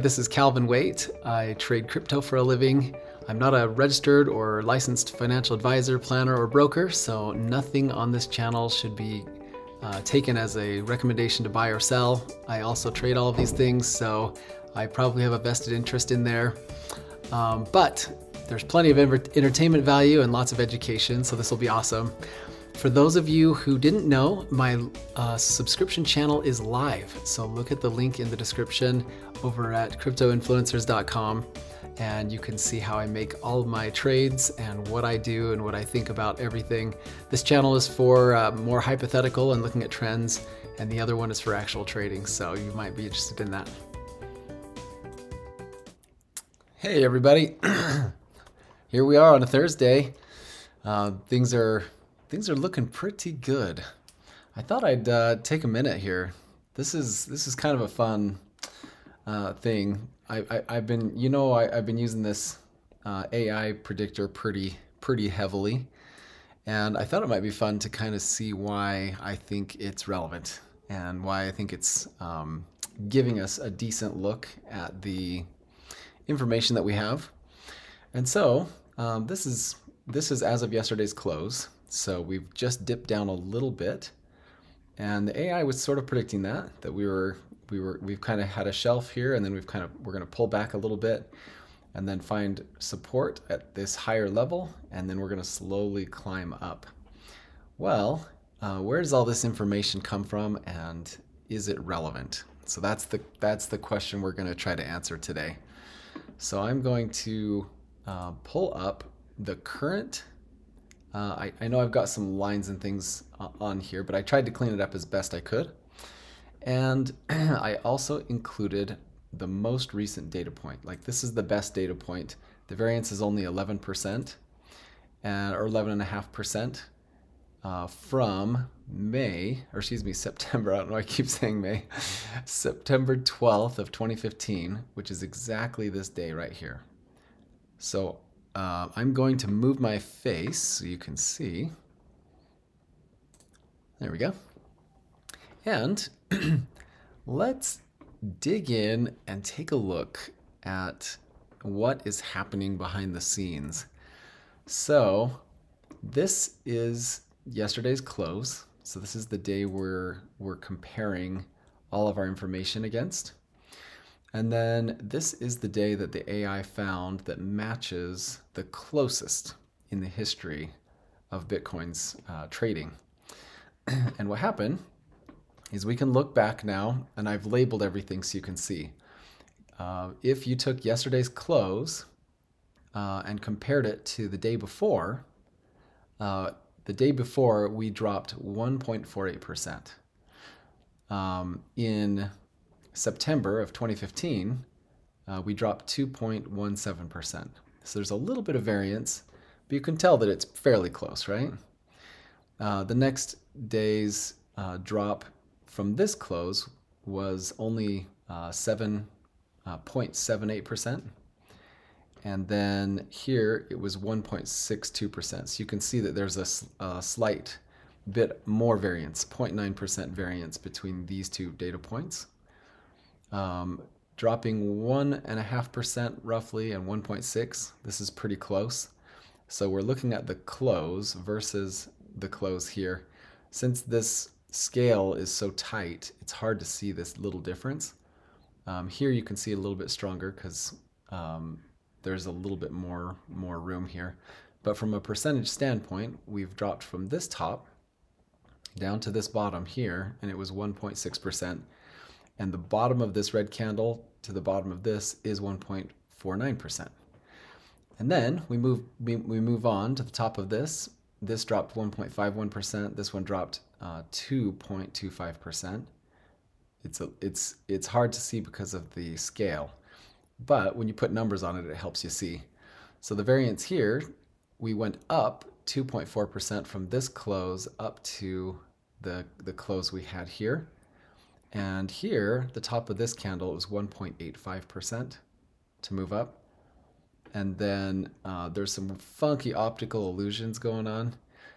This is Calvin Weight. I trade crypto for a living. I'm not a registered or licensed financial advisor, planner, or broker, so nothing on this channel should be uh, taken as a recommendation to buy or sell. I also trade all of these things, so I probably have a vested interest in there. Um, but there's plenty of entertainment value and lots of education, so this will be awesome. For those of you who didn't know, my uh, subscription channel is live. So look at the link in the description over at cryptoinfluencers.com and you can see how I make all of my trades and what I do and what I think about everything. This channel is for uh, more hypothetical and looking at trends, and the other one is for actual trading, so you might be interested in that. Hey everybody, here we are on a Thursday. Uh, things are things are looking pretty good. I thought I'd uh, take a minute here. This is this is kind of a fun uh, thing. I, I have been you know I, have been using this uh, AI predictor pretty pretty heavily, and I thought it might be fun to kind of see why I think it's relevant and why I think it's um, giving us a decent look at the information that we have. And so um, this is this is as of yesterday's close. So we've just dipped down a little bit. And the AI was sort of predicting that, that we were, we were, we've kind of had a shelf here and then we've kind of, we're going to pull back a little bit and then find support at this higher level. And then we're going to slowly climb up. Well, uh, where does all this information come from and is it relevant? So that's the, that's the question we're going to try to answer today. So I'm going to uh, pull up the current uh, I, I know I've got some lines and things on here, but I tried to clean it up as best I could. And I also included the most recent data point. Like this is the best data point. The variance is only 11% and, or 11.5% uh, from May, or excuse me, September, I don't know, I keep saying May, September 12th of 2015, which is exactly this day right here. So uh, I'm going to move my face so you can see. There we go. And let's dig in and take a look at what is happening behind the scenes. So this is yesterday's close. So this is the day we're, we're comparing all of our information against. And then this is the day that the AI found that matches the closest in the history of Bitcoin's uh, trading. and what happened is we can look back now, and I've labeled everything so you can see. Uh, if you took yesterday's close uh, and compared it to the day before, uh, the day before we dropped 1.48%. Um, in September of 2015, uh, we dropped 2.17%. So there's a little bit of variance, but you can tell that it's fairly close, right? Uh, the next day's uh, drop from this close was only 7.78%. Uh, uh, and then here it was 1.62%. So you can see that there's a, a slight bit more variance, 0.9% variance between these two data points um, dropping 1.5% roughly and 1.6. This is pretty close. So we're looking at the close versus the close here. Since this scale is so tight, it's hard to see this little difference. Um, here you can see a little bit stronger because um, there's a little bit more, more room here. But from a percentage standpoint, we've dropped from this top down to this bottom here, and it was 1.6% and the bottom of this red candle to the bottom of this is 1.49%. And then we move, we, we move on to the top of this. This dropped 1.51%. This one dropped 2.25%. Uh, it's, a, it's, it's hard to see because of the scale, but when you put numbers on it, it helps you see. So the variance here, we went up 2.4% from this close up to the, the close we had here. And here, the top of this candle is 1.85% to move up. And then uh, there's some funky optical illusions going on.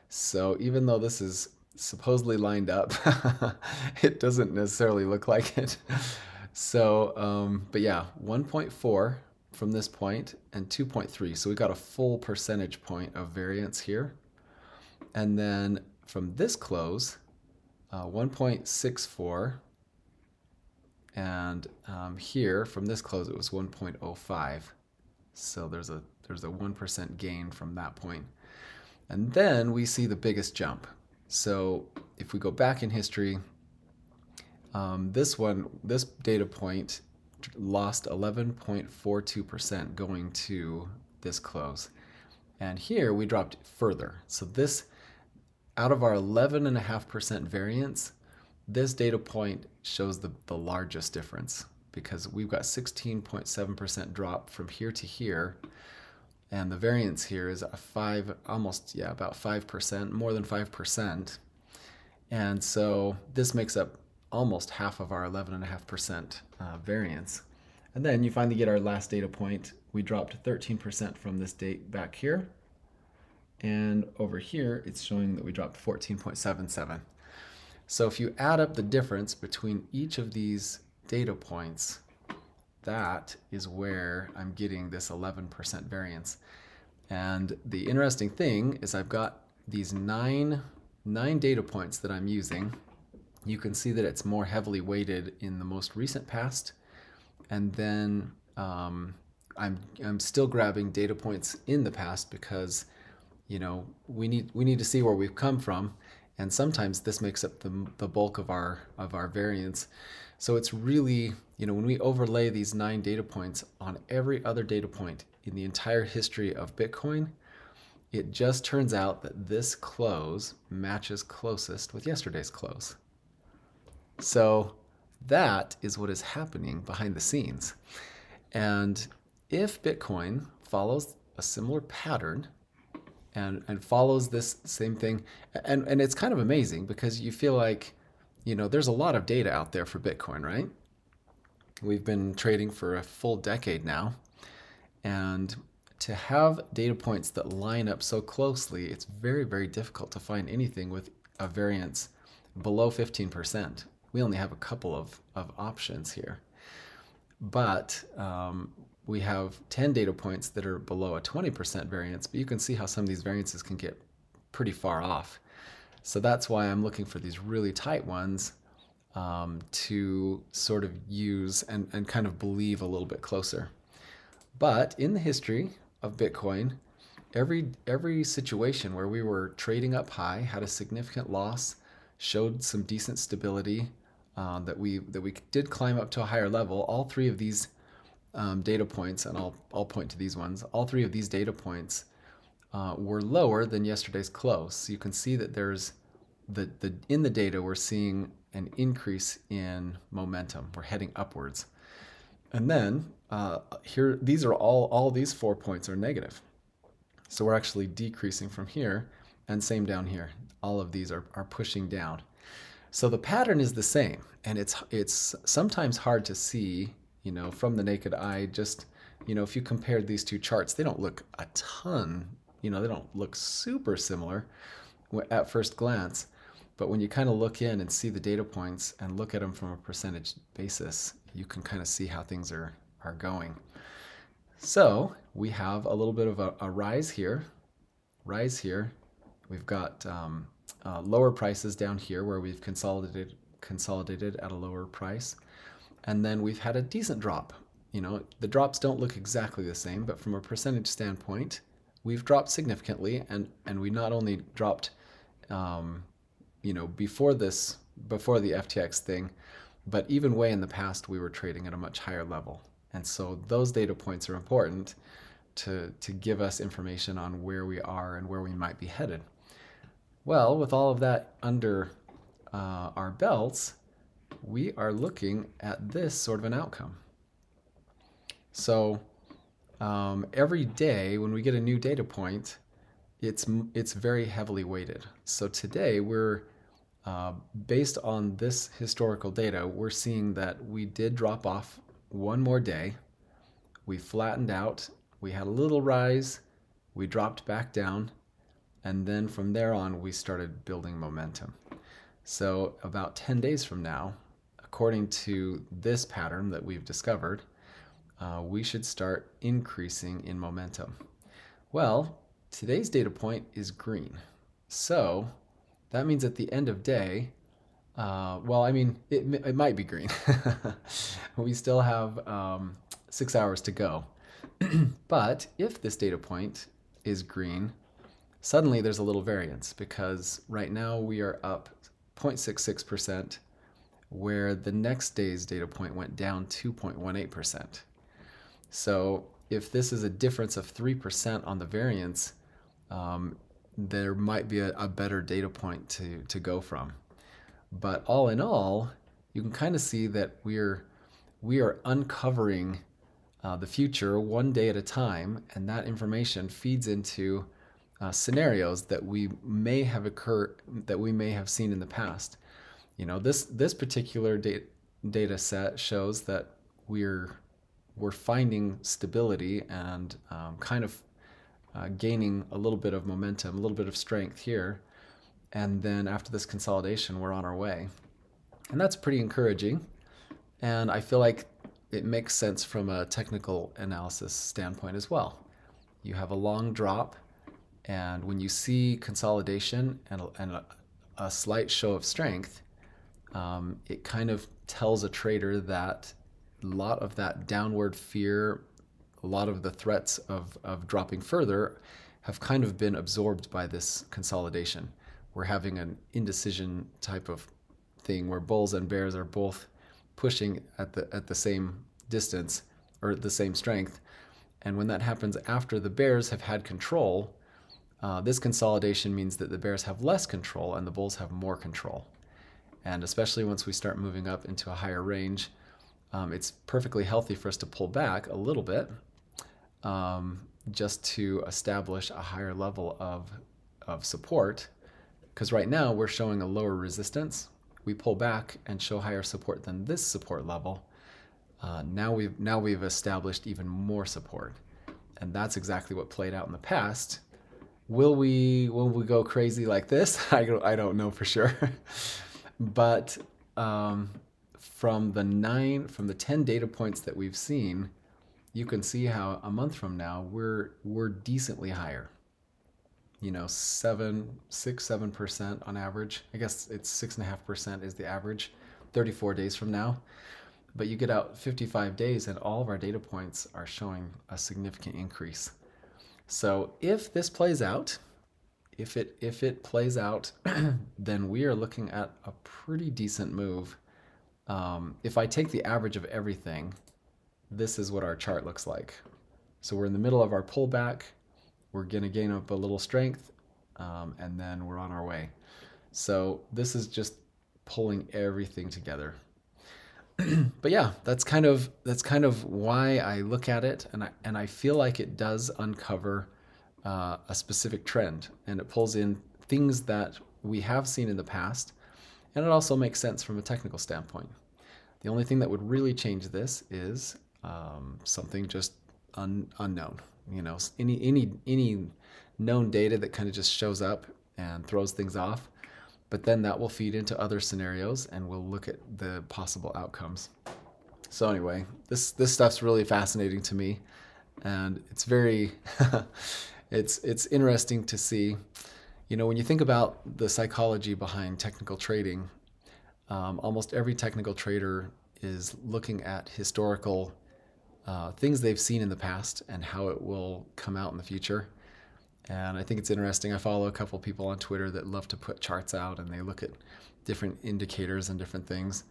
So even though this is supposedly lined up, it doesn't necessarily look like it. so, um, but yeah, 1.4 from this point and 2.3. So we got a full percentage point of variance here. And then from this close, uh, 1.64. And um, here from this close, it was 1.05. So there's a there's a 1% gain from that point. And then we see the biggest jump. So if we go back in history, um, this one, this data point lost 11.42% going to this close. And here we dropped further. So this, out of our 11.5% variance, this data point shows the, the largest difference because we've got 16.7% drop from here to here. And the variance here is a five, almost, yeah, about 5%, more than 5%. And so this makes up almost half of our 11.5% uh, variance. And then you finally get our last data point. We dropped 13% from this date back here. And over here, it's showing that we dropped 14.77. So if you add up the difference between each of these data points, that is where I'm getting this 11% variance. And the interesting thing is I've got these nine, nine data points that I'm using you can see that it's more heavily weighted in the most recent past. And then um, I'm, I'm still grabbing data points in the past because, you know, we need, we need to see where we've come from. And sometimes this makes up the, the bulk of our, of our variance. So it's really, you know, when we overlay these nine data points on every other data point in the entire history of Bitcoin, it just turns out that this close matches closest with yesterday's close. So that is what is happening behind the scenes. And if Bitcoin follows a similar pattern and, and follows this same thing, and, and it's kind of amazing because you feel like, you know, there's a lot of data out there for Bitcoin, right? We've been trading for a full decade now. And to have data points that line up so closely, it's very, very difficult to find anything with a variance below 15% we only have a couple of, of options here. But um, we have 10 data points that are below a 20% variance, but you can see how some of these variances can get pretty far off. So that's why I'm looking for these really tight ones um, to sort of use and, and kind of believe a little bit closer. But in the history of Bitcoin, every every situation where we were trading up high had a significant loss, showed some decent stability, uh, that we that we did climb up to a higher level. All three of these um, data points, and I'll I'll point to these ones. All three of these data points uh, were lower than yesterday's close. You can see that there's the the in the data we're seeing an increase in momentum. We're heading upwards, and then uh, here these are all all these four points are negative. So we're actually decreasing from here, and same down here. All of these are, are pushing down. So the pattern is the same, and it's it's sometimes hard to see, you know, from the naked eye. Just you know, if you compare these two charts, they don't look a ton. You know, they don't look super similar at first glance. But when you kind of look in and see the data points and look at them from a percentage basis, you can kind of see how things are are going. So we have a little bit of a, a rise here, rise here. We've got um, uh, lower prices down here where we've consolidated consolidated at a lower price. And then we've had a decent drop. You know, the drops don't look exactly the same, but from a percentage standpoint, we've dropped significantly and, and we not only dropped, um, you know, before this, before the FTX thing, but even way in the past, we were trading at a much higher level. And so those data points are important to, to give us information on where we are and where we might be headed. Well, with all of that under uh, our belts, we are looking at this sort of an outcome. So um, every day when we get a new data point, it's, it's very heavily weighted. So today we're, uh, based on this historical data, we're seeing that we did drop off one more day. We flattened out. We had a little rise. We dropped back down and then from there on, we started building momentum. So about 10 days from now, according to this pattern that we've discovered, uh, we should start increasing in momentum. Well, today's data point is green. So that means at the end of day, uh, well, I mean, it, it might be green. we still have um, six hours to go. but if this data point is green, suddenly there's a little variance because right now we are up 0.66%, where the next day's data point went down 2.18%. So if this is a difference of 3% on the variance, um, there might be a, a, better data point to, to go from. But all in all, you can kind of see that we're, we are uncovering uh, the future one day at a time, and that information feeds into uh, scenarios that we may have occurred, that we may have seen in the past. You know, this this particular data data set shows that we're we're finding stability and um, kind of uh, gaining a little bit of momentum, a little bit of strength here. And then after this consolidation, we're on our way. And that's pretty encouraging. And I feel like it makes sense from a technical analysis standpoint as well. You have a long drop, and when you see consolidation and, and a, a slight show of strength, um, it kind of tells a trader that a lot of that downward fear, a lot of the threats of, of dropping further have kind of been absorbed by this consolidation. We're having an indecision type of thing where bulls and bears are both pushing at the at the same distance or the same strength. And when that happens after the bears have had control, uh, this consolidation means that the bears have less control and the bulls have more control. And especially once we start moving up into a higher range, um, it's perfectly healthy for us to pull back a little bit um, just to establish a higher level of, of support. Because right now we're showing a lower resistance. We pull back and show higher support than this support level. Uh, now we've now we've established even more support, and that's exactly what played out in the past. Will we will we go crazy like this? I don't, I don't know for sure, but um, from the nine, from the 10 data points that we've seen, you can see how a month from now we're we're decently higher. You know, seven, six, seven percent on average. I guess it's six and a half percent is the average. 34 days from now. But you get out 55 days and all of our data points are showing a significant increase. So if this plays out, if it if it plays out, then we are looking at a pretty decent move um, if I take the average of everything, this is what our chart looks like. So we're in the middle of our pullback. We're going to gain up a little strength, um, and then we're on our way. So this is just pulling everything together. but yeah, that's kind of that's kind of why I look at it, and I and I feel like it does uncover uh, a specific trend, and it pulls in things that we have seen in the past, and it also makes sense from a technical standpoint. The only thing that would really change this is um, something just un, unknown. You know, any any any known data that kind of just shows up and throws things off, but then that will feed into other scenarios and we'll look at the possible outcomes. So anyway, this this stuff's really fascinating to me, and it's very it's it's interesting to see. You know, when you think about the psychology behind technical trading, um, almost every technical trader is looking at historical uh, things they've seen in the past and how it will come out in the future. And I think it's interesting. I follow a couple people on Twitter that love to put charts out and they look at different indicators and different things.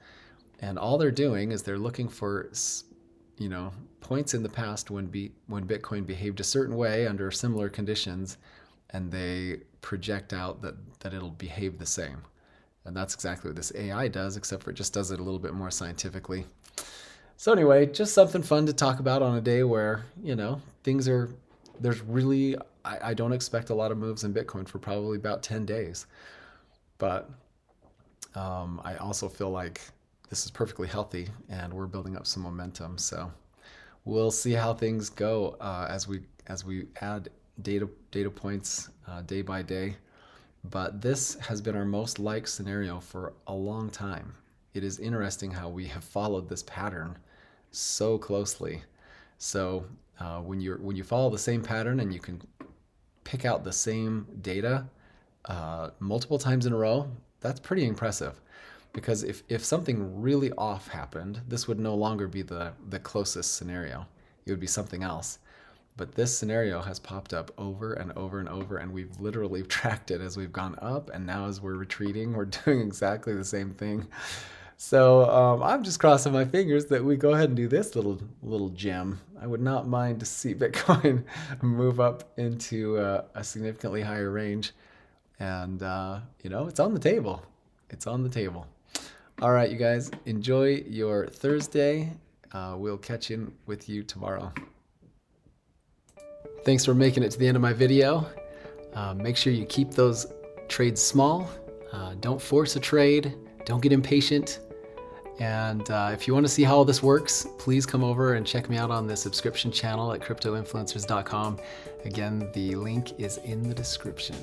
And all they're doing is they're looking for, you know, points in the past when be, when Bitcoin behaved a certain way under similar conditions, and they project out that that it'll behave the same. And that's exactly what this AI does, except for it just does it a little bit more scientifically. So anyway, just something fun to talk about on a day where, you know, things are, there's really, I, I don't expect a lot of moves in Bitcoin for probably about 10 days. But um, I also feel like this is perfectly healthy and we're building up some momentum. So we'll see how things go uh, as we as we add data data points uh, day by day but this has been our most liked scenario for a long time. it is interesting how we have followed this pattern so closely. So uh, when you're when you follow the same pattern and you can pick out the same data uh, multiple times in a row, that's pretty impressive. Because if, if something really off happened, this would no longer be the, the closest scenario. It would be something else. But this scenario has popped up over and over and over, and we've literally tracked it as we've gone up, and now as we're retreating, we're doing exactly the same thing. So um, I'm just crossing my fingers that we go ahead and do this little little gem. I would not mind to see Bitcoin move up into uh, a significantly higher range, and uh, you know it's on the table. It's on the table. All right, you guys, enjoy your Thursday. Uh, we'll catch in with you tomorrow. Thanks for making it to the end of my video. Uh, make sure you keep those trades small. Uh, don't force a trade. Don't get impatient. And uh, if you want to see how all this works, please come over and check me out on the subscription channel at cryptoinfluencers.com. Again, the link is in the description.